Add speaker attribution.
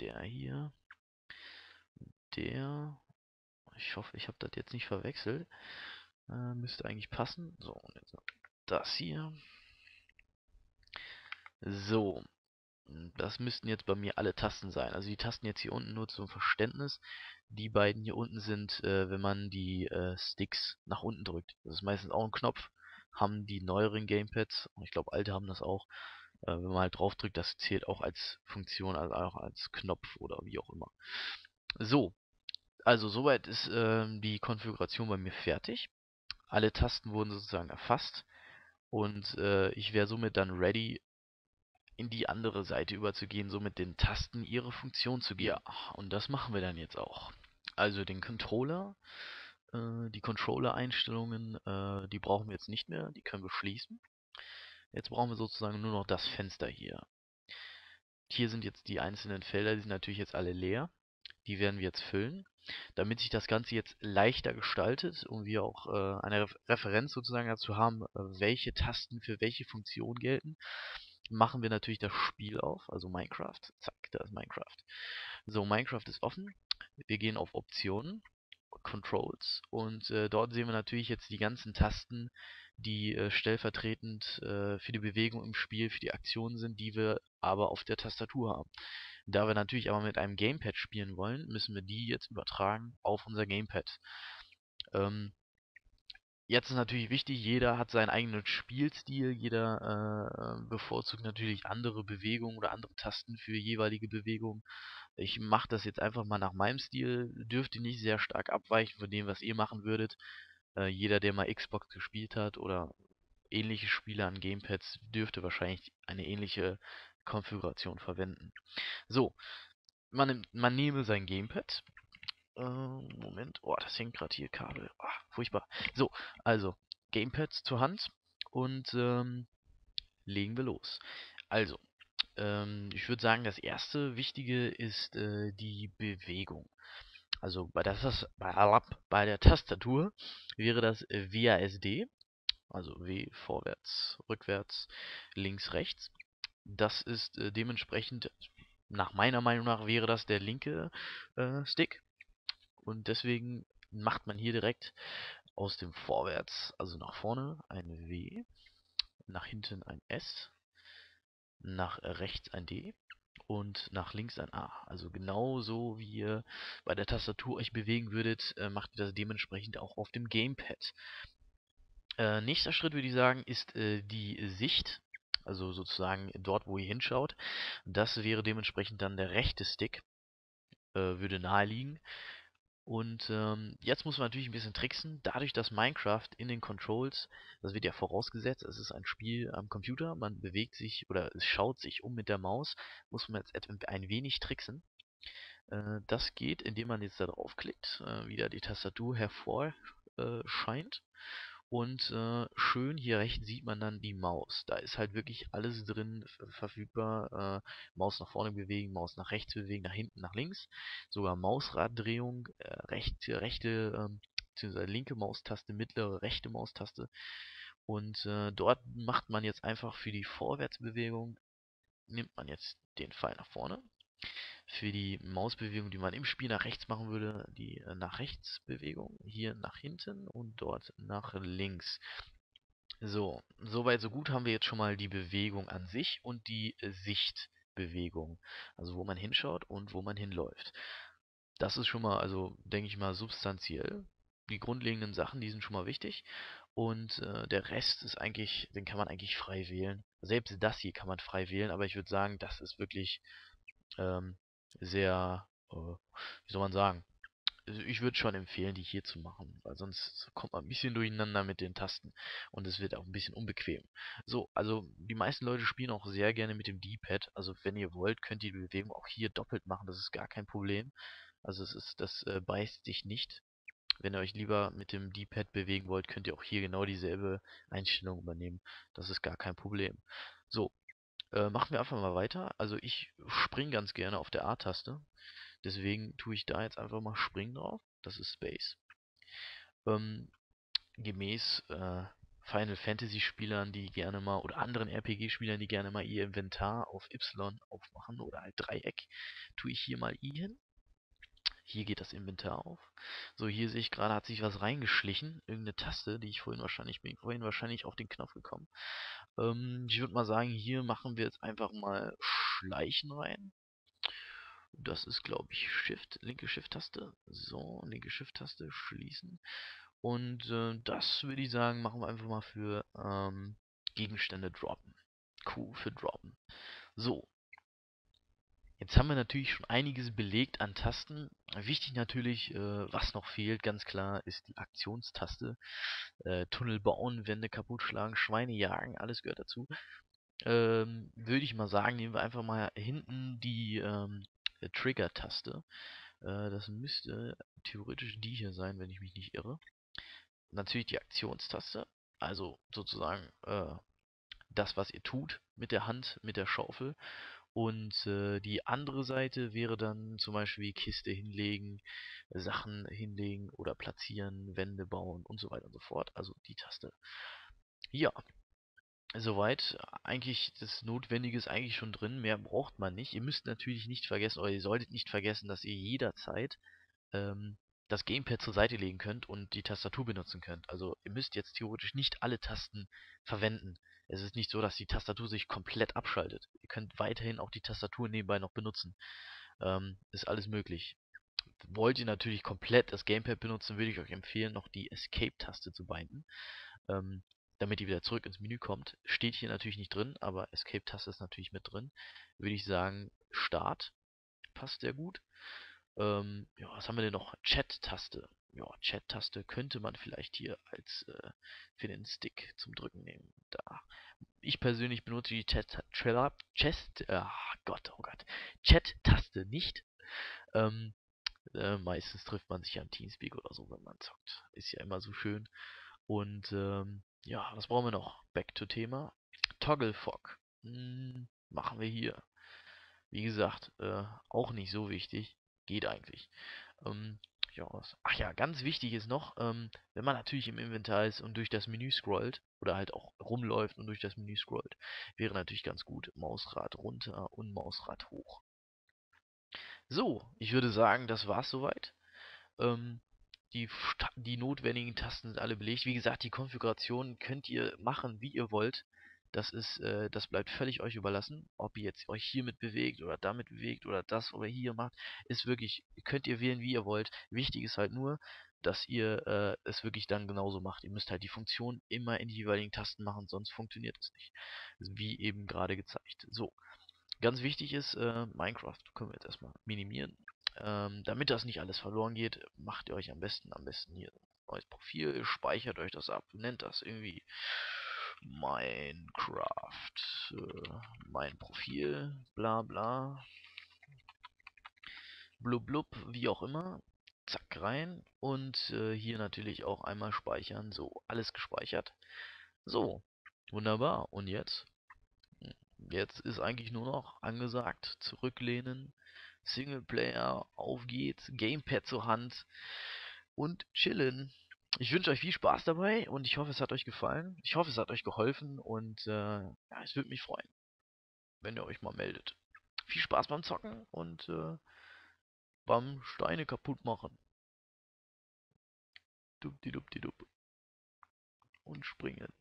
Speaker 1: der hier. Der. Ich hoffe, ich habe das jetzt nicht verwechselt. Äh, müsste eigentlich passen. So, und jetzt das hier. So. Das müssten jetzt bei mir alle Tasten sein. Also die Tasten jetzt hier unten nur zum Verständnis. Die beiden hier unten sind, äh, wenn man die äh, Sticks nach unten drückt. Das ist meistens auch ein Knopf. Haben die neueren Gamepads, und ich glaube alte haben das auch, äh, wenn man halt drauf drückt, das zählt auch als Funktion, also auch als Knopf oder wie auch immer. So, also soweit ist ähm, die Konfiguration bei mir fertig. Alle Tasten wurden sozusagen erfasst und äh, ich wäre somit dann ready, in die andere Seite überzugehen, so mit den Tasten ihre Funktion zu geben. Ja, und das machen wir dann jetzt auch. Also den Controller, äh, die Controller-Einstellungen, äh, die brauchen wir jetzt nicht mehr, die können wir schließen. Jetzt brauchen wir sozusagen nur noch das Fenster hier. Hier sind jetzt die einzelnen Felder, die sind natürlich jetzt alle leer. Die werden wir jetzt füllen. Damit sich das Ganze jetzt leichter gestaltet und wir auch äh, eine Referenz sozusagen dazu haben, äh, welche Tasten für welche Funktion gelten, machen wir natürlich das Spiel auf, also Minecraft. Zack, da ist Minecraft. So, Minecraft ist offen. Wir gehen auf Optionen, Controls und äh, dort sehen wir natürlich jetzt die ganzen Tasten, die äh, stellvertretend äh, für die Bewegung im Spiel, für die Aktionen sind, die wir aber auf der Tastatur haben. Da wir natürlich aber mit einem Gamepad spielen wollen, müssen wir die jetzt übertragen auf unser Gamepad. Ähm, Jetzt ist natürlich wichtig, jeder hat seinen eigenen Spielstil, jeder äh, bevorzugt natürlich andere Bewegungen oder andere Tasten für jeweilige Bewegungen. Ich mache das jetzt einfach mal nach meinem Stil, dürfte nicht sehr stark abweichen von dem, was ihr machen würdet. Äh, jeder, der mal Xbox gespielt hat oder ähnliche Spiele an Gamepads, dürfte wahrscheinlich eine ähnliche Konfiguration verwenden. So, man, man nehme sein Gamepad, äh, Moment. Oh, das hängt gerade hier Kabel. Oh, furchtbar. So, also, Gamepads zur Hand und ähm, legen wir los. Also, ähm, ich würde sagen, das erste Wichtige ist äh, die Bewegung. Also bei der, bei, der Tastatur wäre das WASD, also W vorwärts, rückwärts, links, rechts. Das ist äh, dementsprechend, nach meiner Meinung nach, wäre das der linke äh, Stick. Und deswegen macht man hier direkt aus dem Vorwärts, also nach vorne, ein W, nach hinten ein S, nach rechts ein D und nach links ein A. Also genauso wie ihr bei der Tastatur euch bewegen würdet, äh, macht ihr das dementsprechend auch auf dem Gamepad. Äh, nächster Schritt würde ich sagen, ist äh, die Sicht, also sozusagen dort, wo ihr hinschaut. Das wäre dementsprechend dann der rechte Stick, äh, würde nahe liegen. Und ähm, jetzt muss man natürlich ein bisschen tricksen. Dadurch, dass Minecraft in den Controls, das wird ja vorausgesetzt, es ist ein Spiel am Computer, man bewegt sich oder es schaut sich um mit der Maus, muss man jetzt ein wenig tricksen. Äh, das geht, indem man jetzt da draufklickt, äh, wieder die Tastatur hervorscheint. Und äh, schön hier rechts sieht man dann die Maus. Da ist halt wirklich alles drin verfügbar. Äh, Maus nach vorne bewegen, Maus nach rechts bewegen, nach hinten, nach links. Sogar Mausraddrehung, äh, recht, rechte ähm, bzw. linke Maustaste, mittlere rechte Maustaste. Und äh, dort macht man jetzt einfach für die Vorwärtsbewegung, nimmt man jetzt den Pfeil nach vorne für die Mausbewegung, die man im Spiel nach rechts machen würde, die äh, nach rechts Bewegung, hier nach hinten und dort nach links. So, soweit so gut haben wir jetzt schon mal die Bewegung an sich und die äh, Sichtbewegung. Also wo man hinschaut und wo man hinläuft. Das ist schon mal, also denke ich mal, substanziell. Die grundlegenden Sachen, die sind schon mal wichtig. Und äh, der Rest ist eigentlich, den kann man eigentlich frei wählen. Selbst das hier kann man frei wählen, aber ich würde sagen, das ist wirklich ähm, sehr, äh, wie soll man sagen, also ich würde schon empfehlen, die hier zu machen, weil sonst kommt man ein bisschen durcheinander mit den Tasten und es wird auch ein bisschen unbequem. So, also die meisten Leute spielen auch sehr gerne mit dem D-Pad, also wenn ihr wollt, könnt ihr die Bewegung auch hier doppelt machen, das ist gar kein Problem. Also es ist, das äh, beißt sich nicht. Wenn ihr euch lieber mit dem D-Pad bewegen wollt, könnt ihr auch hier genau dieselbe Einstellung übernehmen. Das ist gar kein Problem. So, äh, machen wir einfach mal weiter. Also ich springe ganz gerne auf der A-Taste. Deswegen tue ich da jetzt einfach mal Springen drauf. Das ist Space. Ähm, gemäß äh, Final Fantasy Spielern, die gerne mal, oder anderen RPG Spielern, die gerne mal ihr Inventar auf Y aufmachen oder halt Dreieck, tue ich hier mal I hin. Hier geht das Inventar auf. So, hier sehe ich gerade, hat sich was reingeschlichen. Irgendeine Taste, die ich vorhin wahrscheinlich, bin vorhin wahrscheinlich auf den Knopf gekommen. Ähm, ich würde mal sagen, hier machen wir jetzt einfach mal Schleichen rein. Das ist, glaube ich, Shift, linke Shift-Taste. So, linke Shift-Taste schließen. Und äh, das würde ich sagen, machen wir einfach mal für ähm, Gegenstände droppen. Q für droppen. So. Jetzt haben wir natürlich schon einiges belegt an Tasten. Wichtig natürlich, äh, was noch fehlt, ganz klar, ist die Aktionstaste. Äh, Tunnel bauen, Wände kaputt schlagen, Schweine jagen, alles gehört dazu. Ähm, würde ich mal sagen, nehmen wir einfach mal hinten die ähm, Trigger-Taste. Äh, das müsste theoretisch die hier sein, wenn ich mich nicht irre natürlich die Aktionstaste, also sozusagen äh, das, was ihr tut mit der Hand, mit der Schaufel. Und äh, die andere Seite wäre dann zum Beispiel Kiste hinlegen, Sachen hinlegen oder platzieren, Wände bauen und so weiter und so fort. Also die Taste. Ja, soweit. Eigentlich das Notwendige ist eigentlich schon drin. Mehr braucht man nicht. Ihr müsst natürlich nicht vergessen, oder ihr solltet nicht vergessen, dass ihr jederzeit ähm, das Gamepad zur Seite legen könnt und die Tastatur benutzen könnt. Also ihr müsst jetzt theoretisch nicht alle Tasten verwenden. Es ist nicht so, dass die Tastatur sich komplett abschaltet. Ihr könnt weiterhin auch die Tastatur nebenbei noch benutzen. Ähm, ist alles möglich. Wollt ihr natürlich komplett das Gamepad benutzen, würde ich euch empfehlen, noch die Escape-Taste zu binden. Ähm, damit ihr wieder zurück ins Menü kommt. Steht hier natürlich nicht drin, aber Escape-Taste ist natürlich mit drin. Würde ich sagen, Start passt sehr gut. Ähm, ja, was haben wir denn noch? Chat-Taste. Ja, Chat-Taste könnte man vielleicht hier als äh, für den Stick zum Drücken nehmen. Da. Ich persönlich benutze die Chat, Chest, äh, Gott, oh Chat-Taste nicht. Ähm, äh, meistens trifft man sich ja im Teamspeak oder so, wenn man zockt. Ist ja immer so schön. Und ähm, ja, was brauchen wir noch? Back to Thema. Toggle Fog. Hm, machen wir hier. Wie gesagt, äh, auch nicht so wichtig geht eigentlich. Ähm, ja, ach ja, ganz wichtig ist noch, ähm, wenn man natürlich im Inventar ist und durch das Menü scrollt, oder halt auch rumläuft und durch das Menü scrollt, wäre natürlich ganz gut Mausrad runter und Mausrad hoch. So, ich würde sagen, das war's soweit. Ähm, die, die notwendigen Tasten sind alle belegt. Wie gesagt, die Konfiguration könnt ihr machen, wie ihr wollt. Das ist, äh, das bleibt völlig euch überlassen. Ob ihr jetzt euch hiermit bewegt oder damit bewegt oder das oder hier macht, ist wirklich, könnt ihr wählen, wie ihr wollt. Wichtig ist halt nur, dass ihr äh, es wirklich dann genauso macht. Ihr müsst halt die Funktion immer in die jeweiligen Tasten machen, sonst funktioniert es nicht. Wie eben gerade gezeigt. So. Ganz wichtig ist, äh, Minecraft können wir jetzt erstmal minimieren. Ähm, damit das nicht alles verloren geht, macht ihr euch am besten, am besten hier ein neues Profil, speichert euch das ab, nennt das irgendwie Minecraft, äh, mein Profil, bla bla, blub blub, wie auch immer, zack rein. Und äh, hier natürlich auch einmal speichern, so, alles gespeichert. So, wunderbar, und jetzt? Jetzt ist eigentlich nur noch angesagt, zurücklehnen, Singleplayer, auf geht's, Gamepad zur Hand. Und chillen. Ich wünsche euch viel Spaß dabei und ich hoffe, es hat euch gefallen. Ich hoffe, es hat euch geholfen und äh, ja, es würde mich freuen, wenn ihr euch mal meldet. Viel Spaß beim Zocken und äh, beim Steine kaputt machen. Dupdidup. Und springen.